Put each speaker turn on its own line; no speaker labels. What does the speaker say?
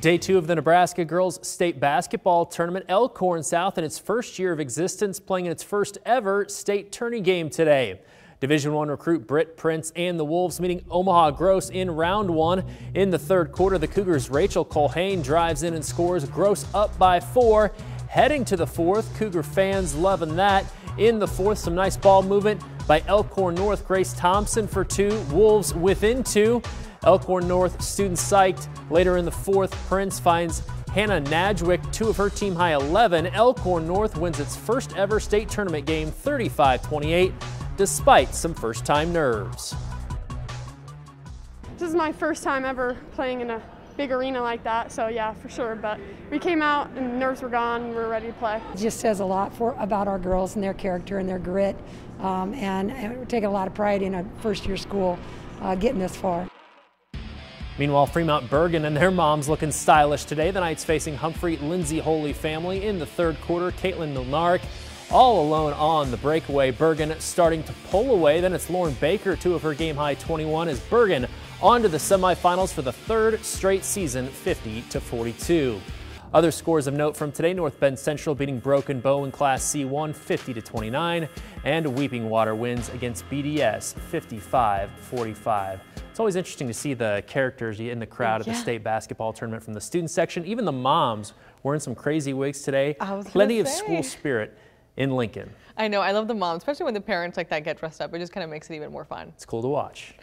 Day two of the Nebraska Girls State Basketball Tournament. Elkhorn South in its first year of existence playing in its first ever state tourney game today. Division One recruit Britt Prince and the Wolves meeting Omaha Gross in round one. In the third quarter, the Cougars' Rachel Colhane drives in and scores Gross up by four. Heading to the fourth, Cougar fans loving that. In the fourth, some nice ball movement by Elkhorn North. Grace Thompson for two, Wolves within two. Elkhorn North students psyched. Later in the fourth, Prince finds Hannah Najwick, two of her team high 11. Elkhorn North wins its first ever state tournament game 35-28 despite some first time nerves.
This is my first time ever playing in a big arena like that, so yeah, for sure. But we came out and nerves were gone and we are ready to play.
It just says a lot for about our girls and their character and their grit, um, and, and we're taking a lot of pride in a first year school uh, getting this far.
Meanwhile, Fremont Bergan and their moms looking stylish today. The Knights facing Humphrey Lindsay Holy family in the third quarter. Caitlin Milnark all alone on the breakaway. Bergan starting to pull away. Then it's Lauren Baker, two of her game high 21 as Bergan on to the semifinals for the third straight season, 50 to 42. Other scores of note from today, North Bend Central beating Broken Bow in Class C1 50 to 29 and Weeping Water wins against BDS 55-45. It's always interesting to see the characters in the crowd yeah. at the state basketball tournament from the student section. Even the moms wearing some crazy wigs today. Plenty of school spirit in Lincoln.
I know. I love the moms, especially when the parents like that get dressed up. It just kind of makes it even more fun.
It's cool to watch.